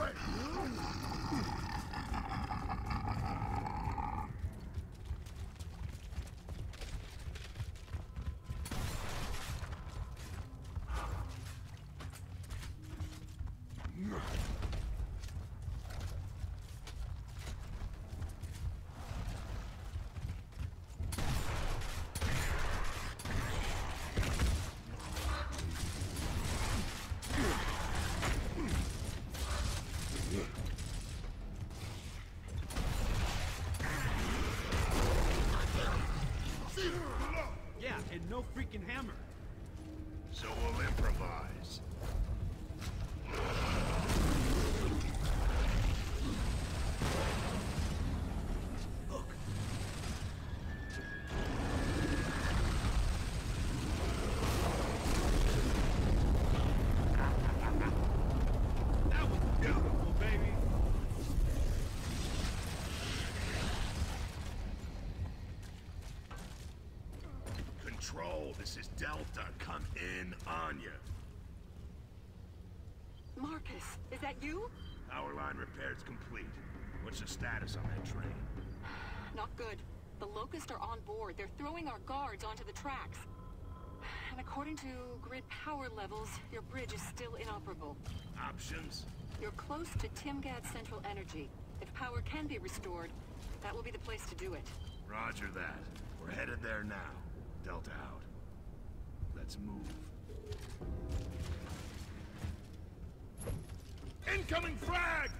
away! Yeah, and no freaking hammer. So we'll improvise. That was beautiful, baby. Control, this is Delta. Come in Anya. Marcus, is that you? Power line repairs complete. What's the status on that train? Not good. The Locust are on board. They're throwing our guards onto the tracks. And according to grid power levels, your bridge is still inoperable. Options? You're close to Timgad Central Energy. If power can be restored, that will be the place to do it. Roger that. We're headed there now. Delta out. Let's move. Incoming frag!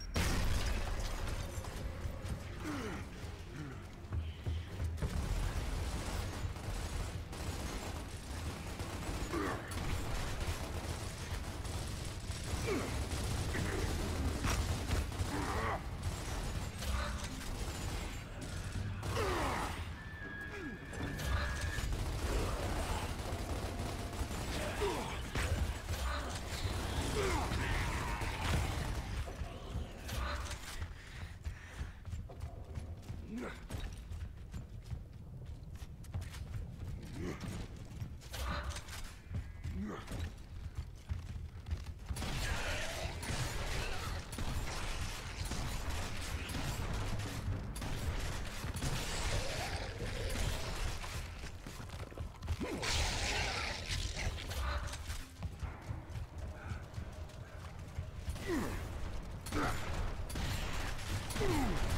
Ooh.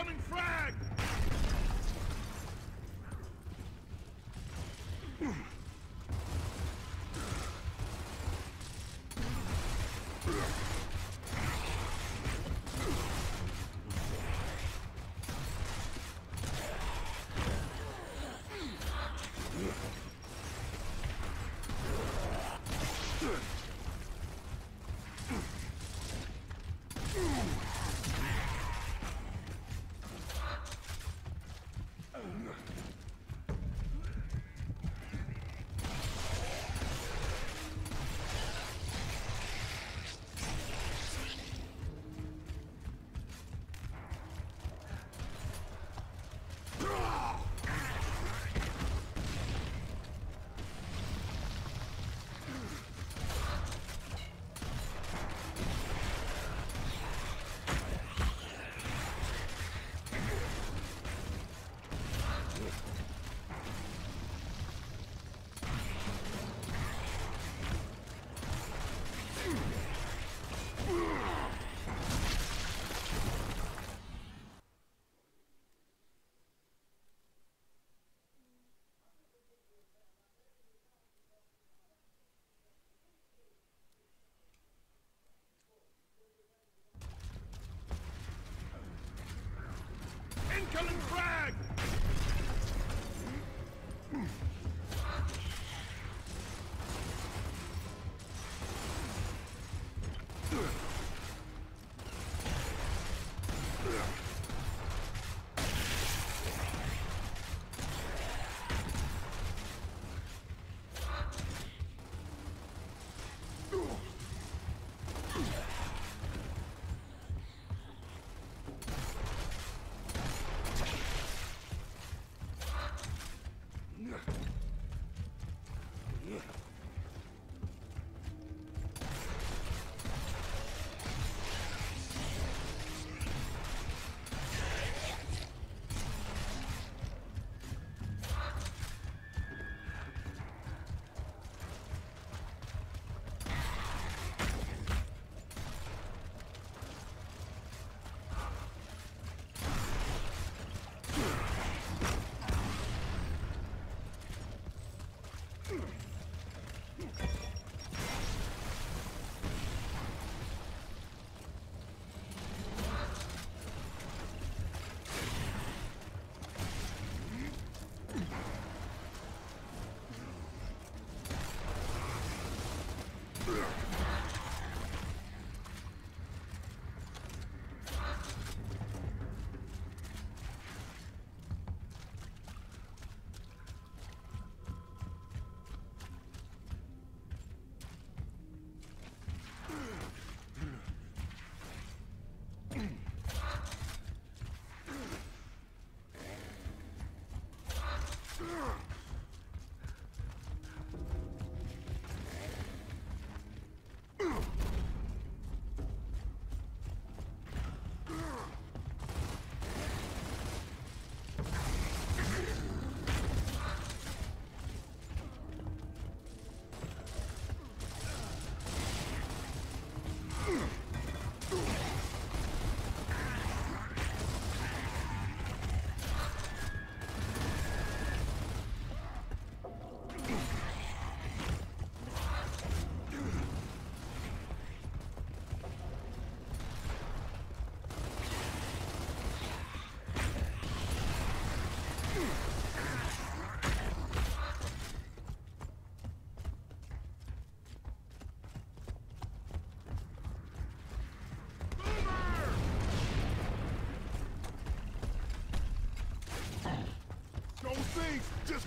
Incoming frag!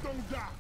Don't die.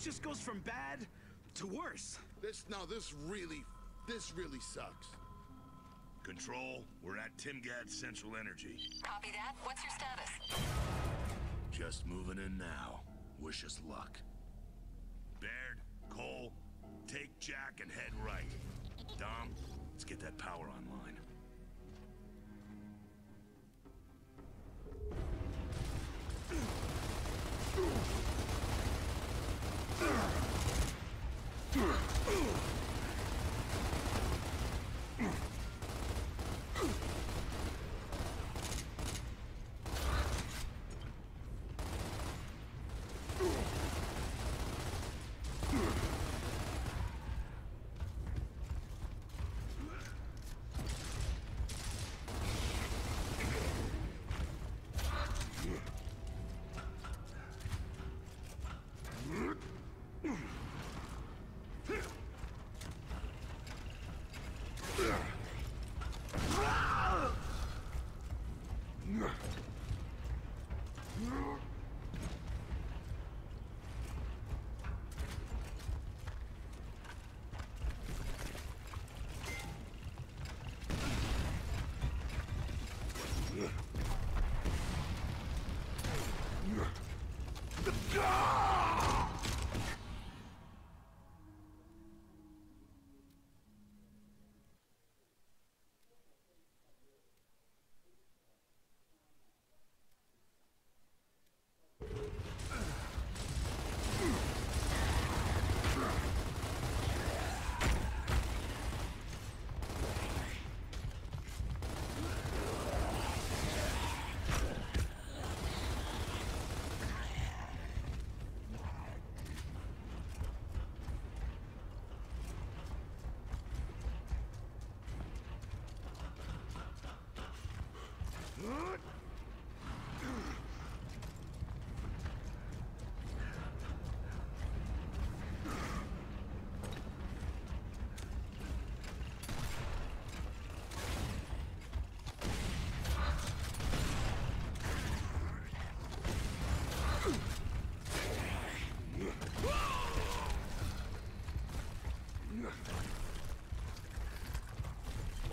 This just goes from bad to worse. This, no, this really, this really sucks. Control, we're at Tim Timgad Central Energy. Copy that. What's your status? Just moving in now. Wish us luck. Baird, Cole, take Jack and head right. Dom, let's get that power online.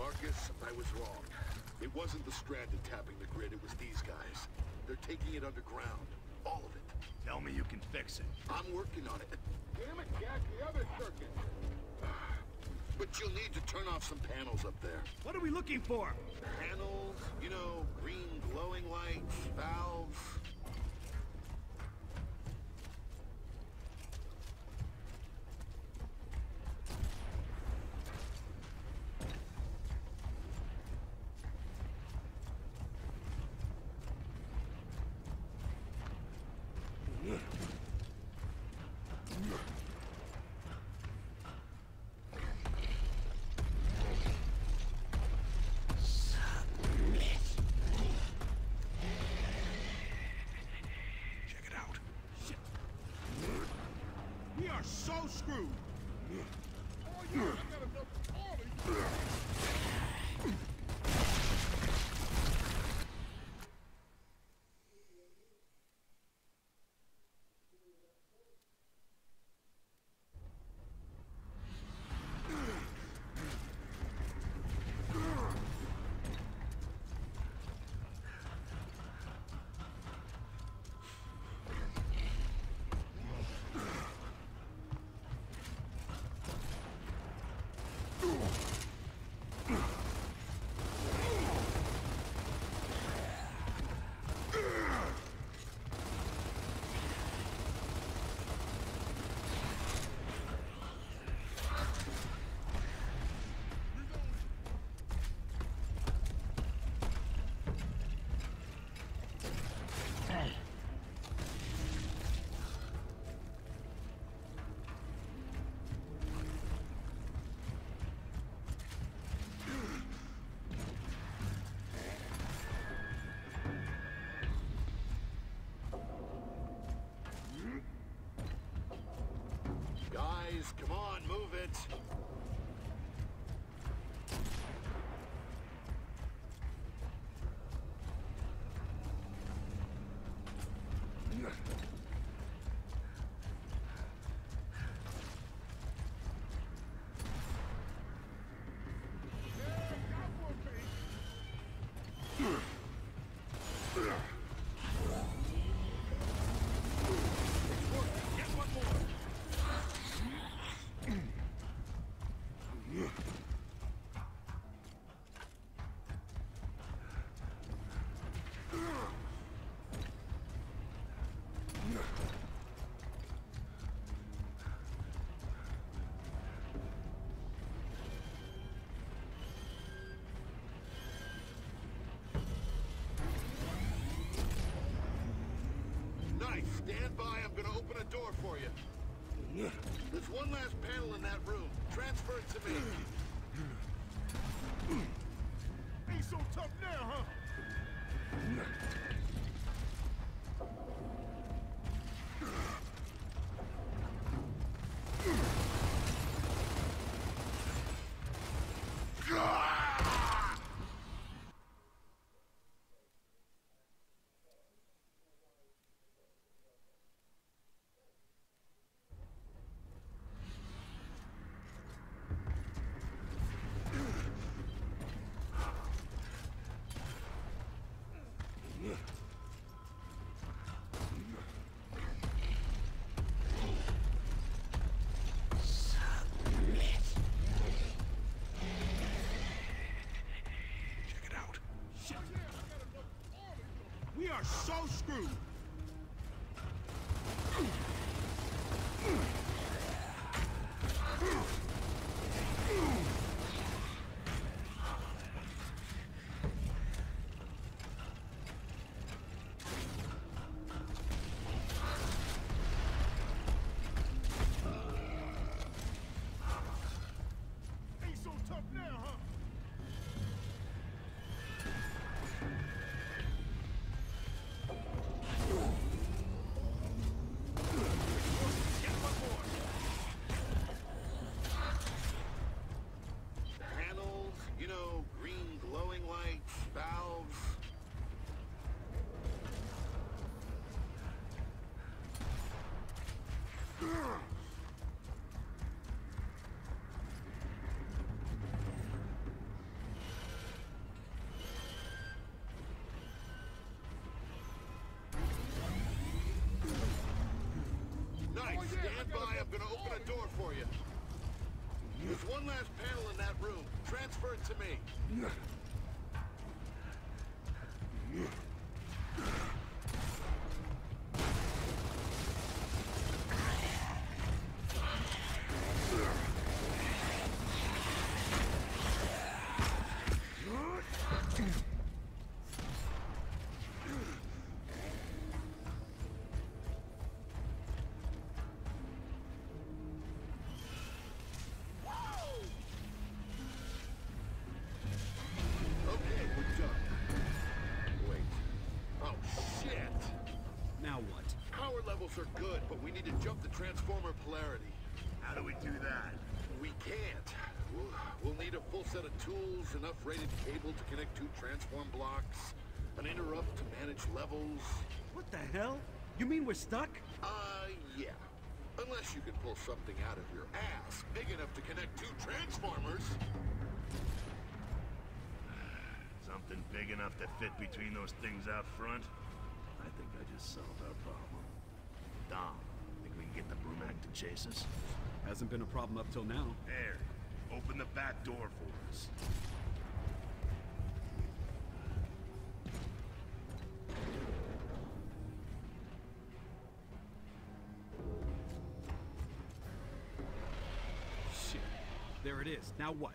Marcus, I was wrong. It wasn't the Stranded tapping the grid, it was these guys. They're taking it underground. All of it. Tell me you can fix it. I'm working on it. Damn it, Jack, the other circuit. But you'll need to turn off some panels up there. What are we looking for? Panels, you know, green glowing lights, valves. Are so screwed. Guys, come on, move it. By. I'm gonna open a door for you. There's one last panel in that room. Transfer it to me. Ain't so tough now, huh? Check it out. Shit. We are so screwed. I'm gonna open a door for you. There's one last panel in that room. Transfer it to me. Good, but we need to jump the transformer polarity. How do we do that? We can't. We'll, we'll need a full set of tools, enough rated cable to connect two transform blocks, an interrupt to manage levels. What the hell? You mean we're stuck? Uh, yeah. Unless you can pull something out of your ass big enough to connect two transformers. Something big enough to fit between those things out front? I think I just solved our problem. Dom, think we can get the Brumak to chase us? Hasn't been a problem up till now. There, open the back door for us. Shit. There it is. Now what?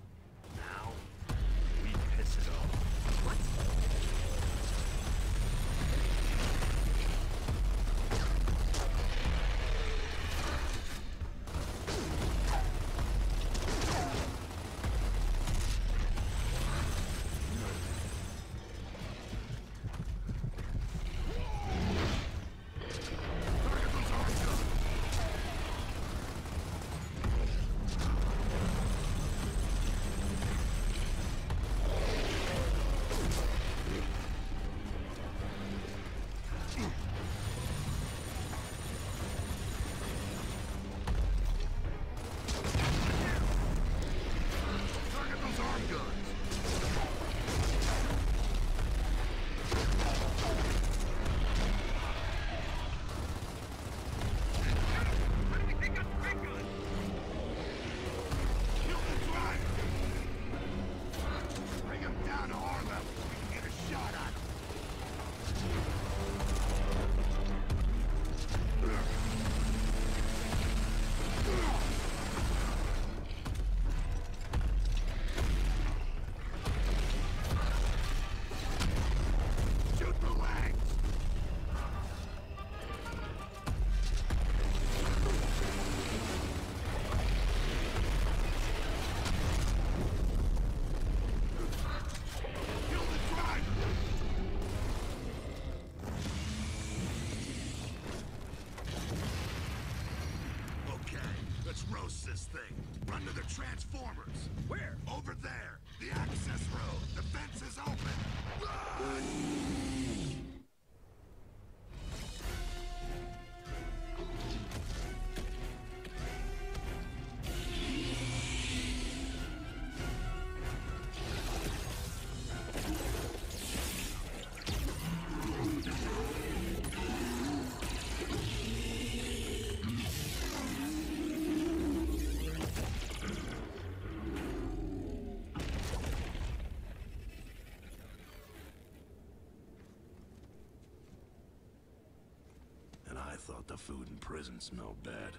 The food in prison smelled bad.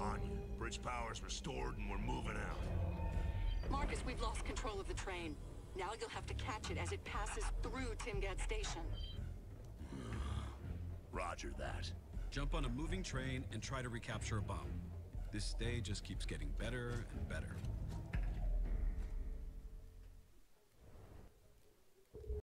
Anya, bridge power's restored and we're moving out. Marcus, we've lost control of the train. Now you'll have to catch it as it passes through Timgad Station. Roger that. Jump on a moving train and try to recapture a bomb. This day just keeps getting better and better.